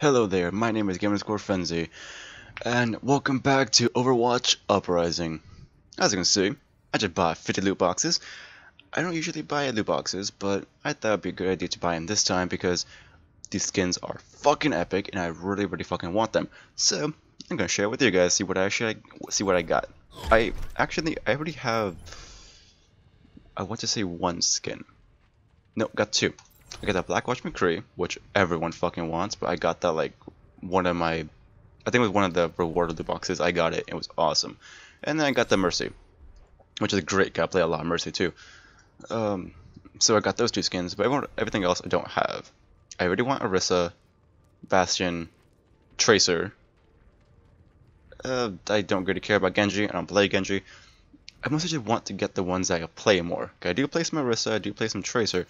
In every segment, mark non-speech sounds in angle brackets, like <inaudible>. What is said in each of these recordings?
Hello there, my name is Gamerscore Frenzy, and welcome back to Overwatch Uprising. As you can see, I just bought 50 loot boxes. I don't usually buy loot boxes, but I thought it'd be a good idea to buy them this time because these skins are fucking epic and I really, really fucking want them. So, I'm gonna share with you guys, see what I actually, see what I got. I actually, I already have, I want to say one skin. No, got two. I got that Black Watch McCree, which everyone fucking wants, but I got that like one of my, I think it was one of the rewarded loot boxes. I got it. It was awesome. And then I got the Mercy, which is a great. I play a lot of Mercy too. Um, so I got those two skins, but everyone, everything else I don't have. I really want Orisa, Bastion, Tracer. Uh, I don't really care about Genji. I don't play Genji. I mostly just want to get the ones that I play more. I do play some Orisa, I do play some Tracer,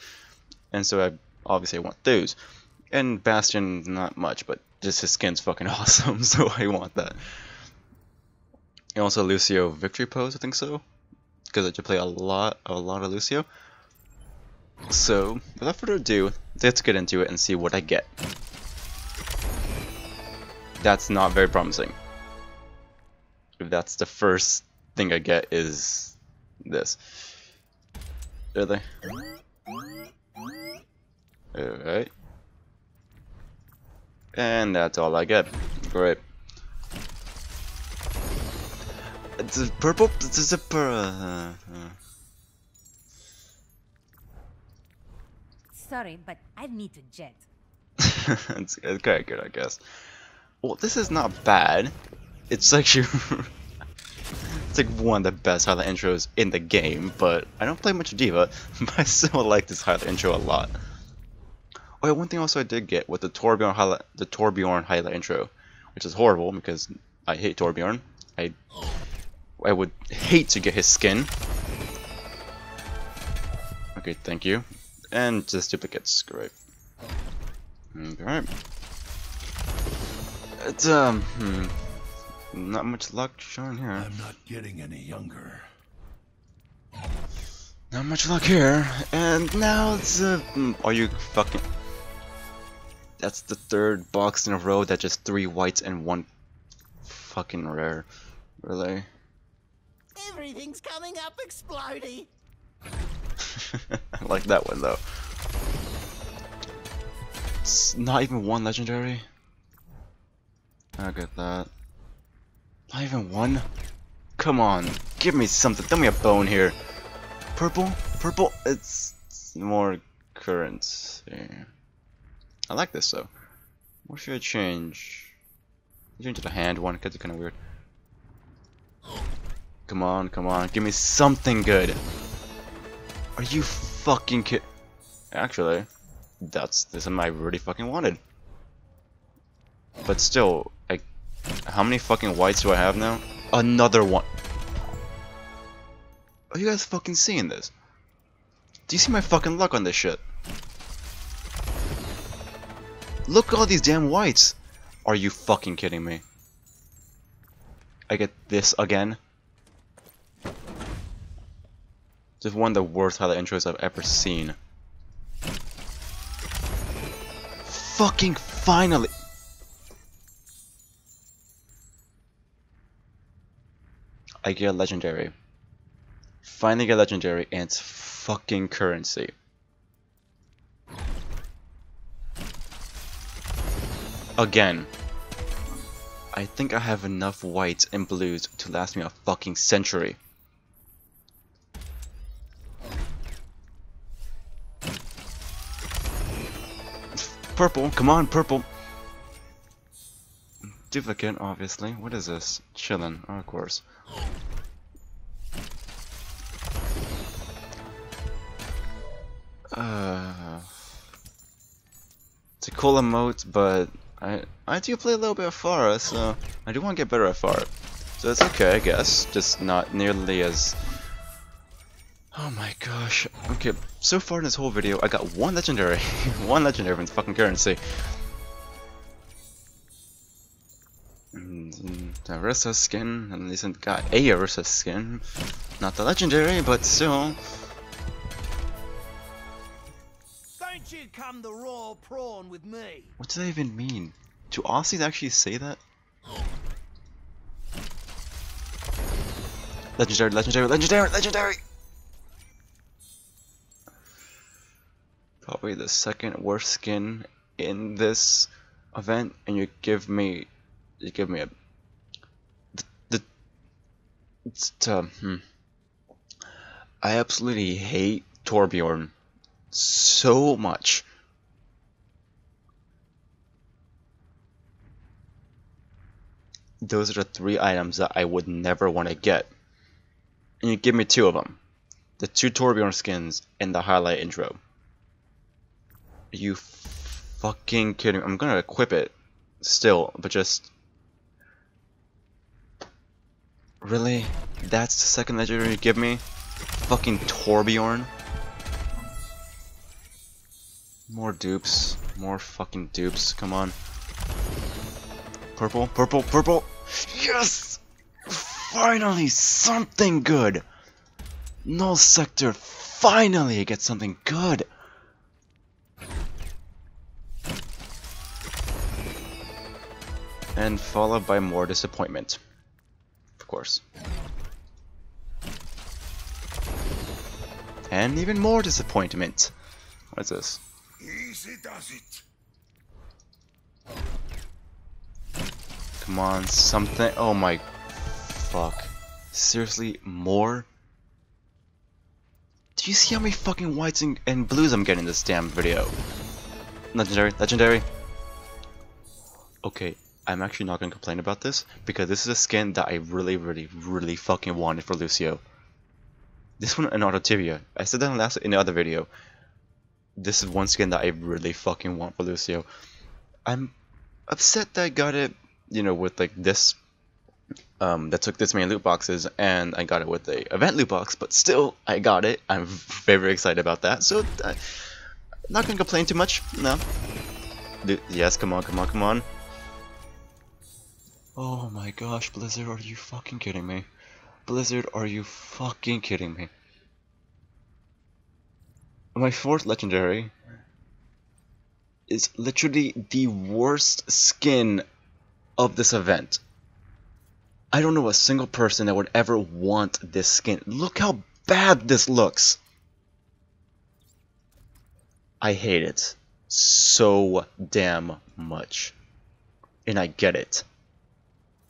and so I obviously want those. And Bastion, not much, but just his skin's fucking <laughs> awesome, so I want that. And also Lucio Victory Pose, I think so, because I just play a lot, a lot of Lucio. So, without further ado, let's get into it and see what I get. That's not very promising. If that's the first thing I get is this. Really? Alright. And that's all I get. Great. It's a purple. It's a pur. Uh, uh. Sorry, but I need to jet. <laughs> it's, it's of good, I guess. Well, this is not bad. It's actually <laughs> it's like one of the best highlight intros in the game. But I don't play much D.Va, <laughs> but I still like this highlight intro a lot. Oh, yeah, one thing also I did get with the Torbjorn highlight, the Torbjorn highlight intro, which is horrible because I hate Torbjorn. I I would hate to get his skin. Okay, thank you. And just duplicates, great. Alright. It's, um, hmm. Not much luck showing here. I'm not getting any younger. Not much luck here. And now it's, uh, hmm, are you fucking... That's the third box in a row that just three whites and one fucking rare. Really? Everything's coming up explodey. I <laughs> like that one though. It's not even one legendary. I get that. Not even one? Come on, give me something. Throw me a bone here. Purple? Purple? It's more currency. I like this though. What should I change? Change to the hand one, because it's kind of weird. Come on, come on, give me something good. Are you fucking kid? Actually, that's this one I really fucking wanted. But still, I, how many fucking whites do I have now? Another one. Are you guys fucking seeing this? Do you see my fucking luck on this shit? Look at all these damn whites. Are you fucking kidding me? I get this again? Just one of the worst highlight intros I've ever seen. Fucking finally! I get a legendary. Finally get legendary and it's fucking currency. Again. I think I have enough whites and blues to last me a fucking century. Purple, come on, purple. Duplicate, obviously. What is this? Chillin', oh, of course. Uh, it's a cool emote, but I I do play a little bit of Pharah, so I do want to get better at Pharah. So it's okay, I guess. Just not nearly as Oh my gosh. Okay, so far in this whole video, I got one legendary. <laughs> one legendary from fucking currency. Mm, and the Orisa skin, at least I got a Orisa skin. Not the legendary, but still. Don't come the raw prawn with me. What does that even mean? Do Aussies actually say that? Legendary, legendary, legendary, legendary! Probably the second worst skin in this event, and you give me, you give me a, the, the it's, uh, hmm. I absolutely hate Torbjorn so much. Those are the three items that I would never want to get. And you give me two of them. The two Torbjorn skins and the highlight intro. Are you fucking kidding? I'm gonna equip it still, but just... Really? That's the second legendary you give me? Fucking Torbjorn? More dupes. More fucking dupes. Come on. Purple, purple, purple! Yes! Finally, something good! Null Sector finally gets something good! And followed by more disappointment. Of course. And even more disappointment. What's this? Easy does it. Come on, something. Oh my. Fuck. Seriously, more? Do you see how many fucking whites and, and blues I'm getting in this damn video? Legendary, legendary. Okay, I'm actually not gonna complain about this because this is a skin that I really, really, really fucking wanted for Lucio. This one and Auditiva. I said that in last in the other video. This is one skin that I really fucking want for Lucio. I'm upset that I got it, you know, with like this um, that took this many loot boxes, and I got it with a event loot box. But still, I got it. I'm very, excited about that. So, uh, not gonna complain too much. No. Yes, come on, come on, come on. Oh my gosh, Blizzard, are you fucking kidding me? Blizzard, are you fucking kidding me? My fourth legendary is literally the worst skin of this event. I don't know a single person that would ever want this skin. Look how bad this looks. I hate it so damn much. And I get it.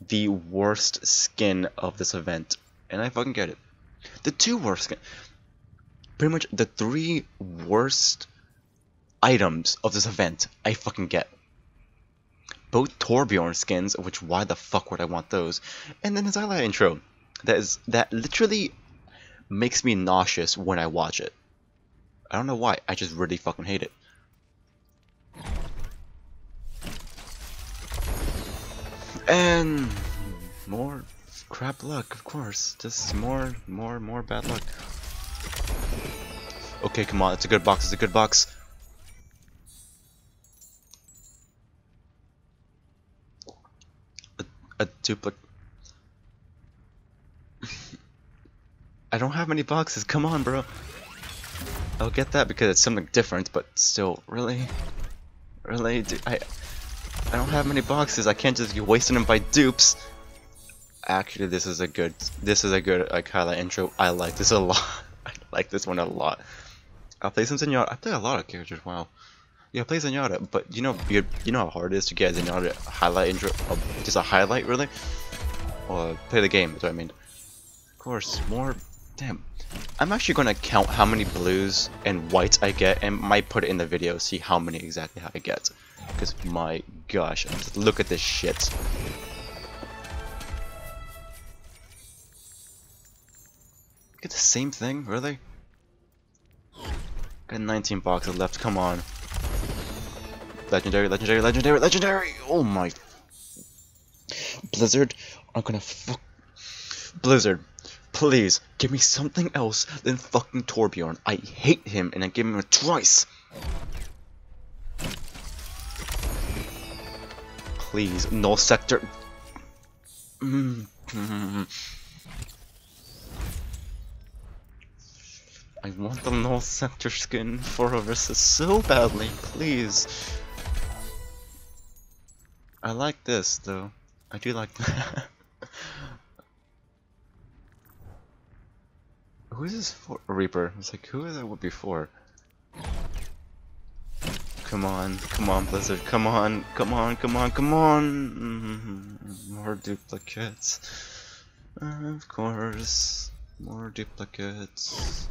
The worst skin of this event. And I fucking get it. The two worst skin. Pretty much the three worst items of this event I fucking get. Both Torbjorn skins, which why the fuck would I want those? And then his highlight intro. That is that literally makes me nauseous when I watch it. I don't know why, I just really fucking hate it. And more crap luck, of course. Just more, more, more bad luck. Okay, come on, it's a good box, it's a good box. A, a duplicate. <laughs> I don't have many boxes, come on, bro. I'll get that because it's something different, but still, really? Really? Do I, I don't have many boxes, I can't just be wasting them by dupes. Actually, this is a good, this is a good like highlight intro. I like this a lot. <laughs> I like this one a lot. I'll play some Zenyatta. I play a lot of characters. Wow. Yeah, I play Zenyatta, but you know, you, you know how hard it is to get Zenyatta highlight intro, uh, just a highlight really. Or play the game. Is what I mean. Of course, more. Damn. I'm actually gonna count how many blues and whites I get, and might put it in the video. See how many exactly I get. Because my gosh, look at this shit. Get the same thing, really? Got 19 boxes left, come on. Legendary, legendary, legendary, legendary! Oh my... Blizzard, I'm gonna fuck... Blizzard, please, give me something else than fucking Torbjorn. I hate him, and I give him a twice! Please, Null Sector... Mm -hmm. <laughs> I want the null sector skin for Orisa so badly, please. I like this though. I do like that. <laughs> who is this for? Reaper. It's like who is that would be for? Come on, come on, Blizzard, come on, come on, come on, come on! Mm-hmm. More duplicates. Of course. More duplicates.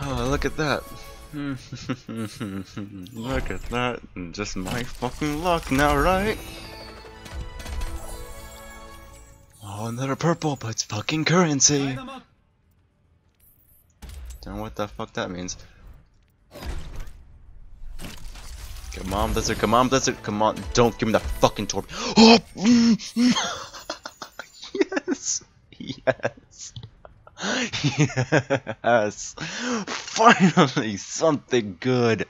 Oh, look at that. Hmm. <laughs> look at that. Just my fucking luck now, right? Oh, another purple, but it's fucking currency. Don't know what the fuck that means. Come on, Blizzard, come on, Blizzard, come on. Don't give me that fucking Torb. Oh! <gasps> yes! <laughs> Yes! <laughs> Yes! Finally, something good!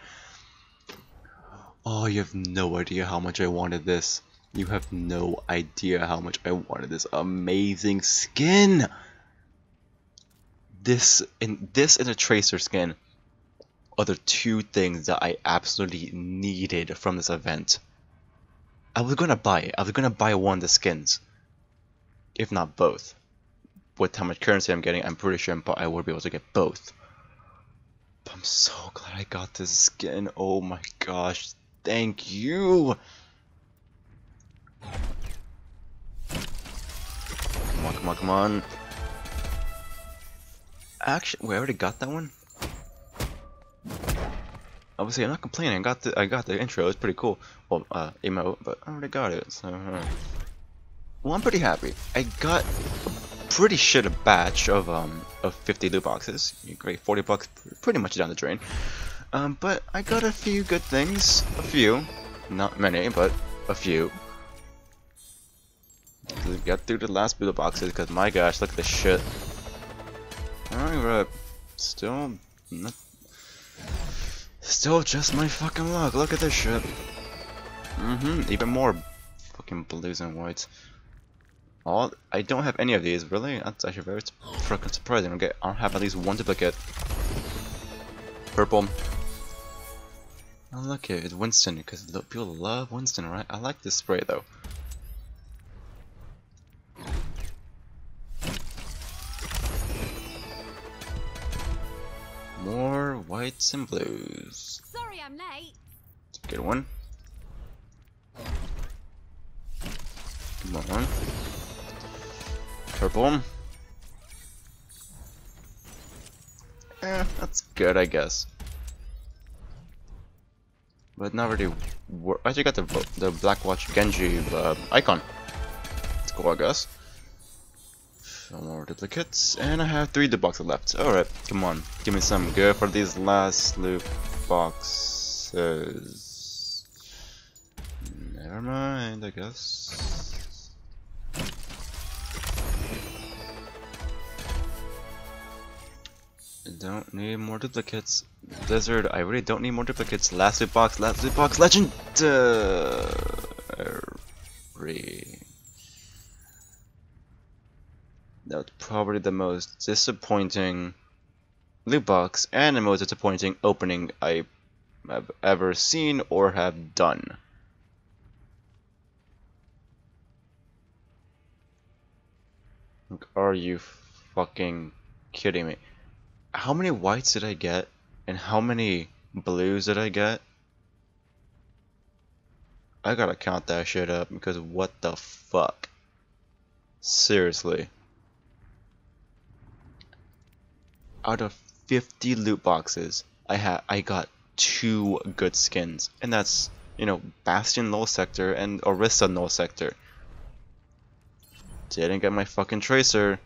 Oh, you have no idea how much I wanted this. You have no idea how much I wanted this amazing skin! This and this and a tracer skin are the two things that I absolutely needed from this event. I was gonna buy it. I was gonna buy one of the skins. If not both. With how much currency I'm getting, I'm pretty sure but I would be able to get both. But I'm so glad I got this skin. Oh my gosh. Thank you. Come on, come on, come on. Actually, we already got that one. Obviously, I'm not complaining. I got the I got the intro. It's pretty cool. Well, uh, emote, but I already got it. So, uh, well, I'm pretty happy. I got a pretty shit a batch of um of 50 loot boxes. You great 40 bucks, pretty much down the drain. Um, but I got a few good things. A few, not many, but a few. Got through the last loot boxes because my gosh, look at this shit. Alright, still not Still just my fucking luck. Look at this shit. Mm-hmm. Even more fucking blues and whites. All I don't have any of these, really? That's actually very fucking surprising. Okay, I don't have at least one duplicate. Purple. Oh look here, it's Winston, because people love Winston, right? I like this spray though. More whites and blues. Sorry I'm late. Good one. Come on. Purple. Eh, that's good, I guess. But not really. I actually got the the Black Watch Genji uh, icon. It's cool, I guess. No more duplicates, and I have three boxes left. Alright, come on, give me some good for these last loot boxes. Never mind, I guess. Don't need more duplicates. Blizzard, I really don't need more duplicates. Last loot box, last loot box, legend! Uh, That's probably the most disappointing loot box and the most disappointing opening I have ever seen or have done. Are you fucking kidding me? How many whites did I get? And how many blues did I get? I gotta count that shit up because what the fuck? Seriously. out of 50 loot boxes, I had I got two good skins, and that's you know Bastion Null Sector and Orisa Null Sector. Didn't get my fucking Tracer,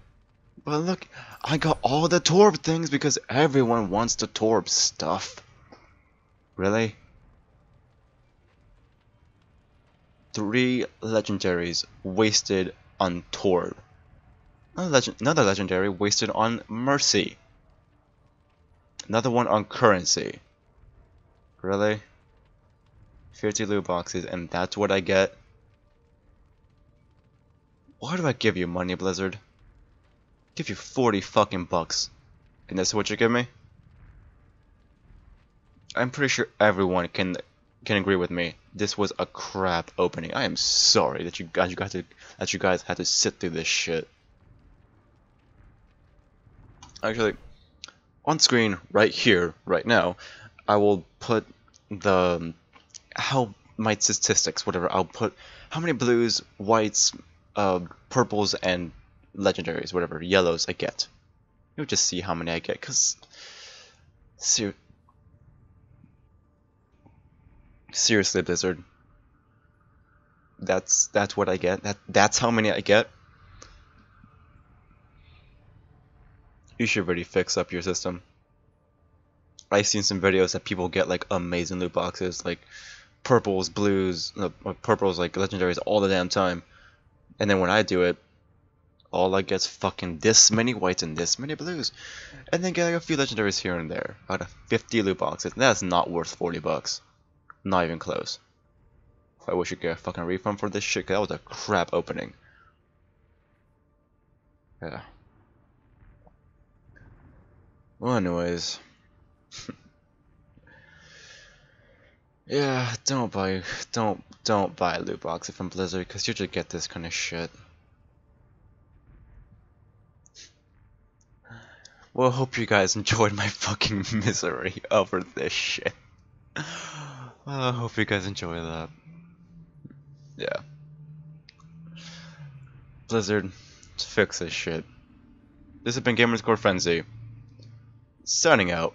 but look, I got all the Torb things because everyone wants the Torb stuff. Really? Three legendaries wasted on Torb. Another, another legendary wasted on Mercy. Another one on currency. Really? 50 loot boxes and that's what I get? Why do I give you money, Blizzard? Give you 40 fucking bucks. And that's what you give me? I'm pretty sure everyone can can agree with me. This was a crap opening. I am sorry that you guys you got to that you guys had to sit through this shit. Actually, on screen right here, right now, I will put the how my statistics, whatever. I'll put how many blues, whites, uh, purples, and legendaries, whatever, yellows I get. You'll just see how many I get, cause ser seriously, Blizzard. That's that's what I get. That that's how many I get. You should really fix up your system. I've seen some videos that people get like amazing loot boxes, like purples, blues, uh, purples, like legendaries all the damn time. And then when I do it, all I get's fucking this many whites and this many blues. And then get like a few legendaries here and there out of 50 loot boxes. That's not worth 40 bucks. Not even close. I wish you get a fucking refund for this shit, that was a crap opening. Yeah. Well, anyways. <laughs> yeah, don't buy, don't, don't buy a loot box from Blizzard, because you just get this kind of shit. Well, hope you guys <laughs> enjoyed my fucking <laughs> misery over this shit. I hope you guys enjoy that. Yeah. Blizzard, fix this shit. This has been Gamerscore Frenzy. Signing out.